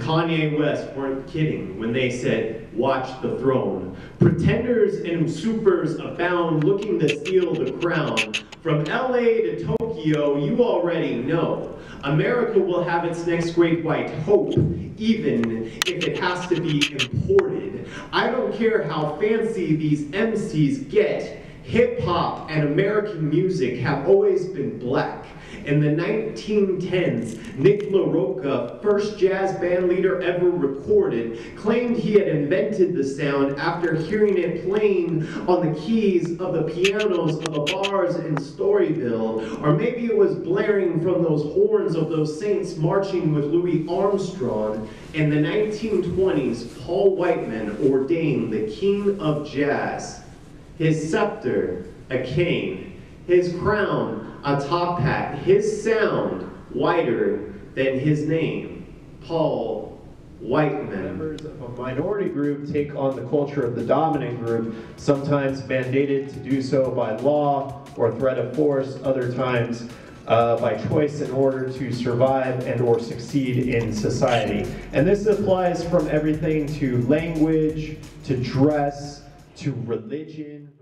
Kanye West weren't kidding when they said, watch the throne. Pretenders and usurpers abound looking to steal the crown. From LA to Tokyo, you already know. America will have its next great white hope, even if it has to be imported. I don't care how fancy these MCs get. Hip hop and American music have always been black. In the 1910s, Nick LaRocca, first jazz band leader ever recorded, claimed he had invented the sound after hearing it playing on the keys of the pianos of the bars in Storyville. Or maybe it was blaring from those horns of those saints marching with Louis Armstrong. In the 1920s, Paul Whiteman ordained the king of jazz. His scepter, a cane. His crown, a top hat, his sound whiter than his name, Paul Whiteman. Members of a minority group take on the culture of the dominant group, sometimes mandated to do so by law or threat of force, other times uh, by choice in order to survive and or succeed in society. And this applies from everything to language, to dress, to religion.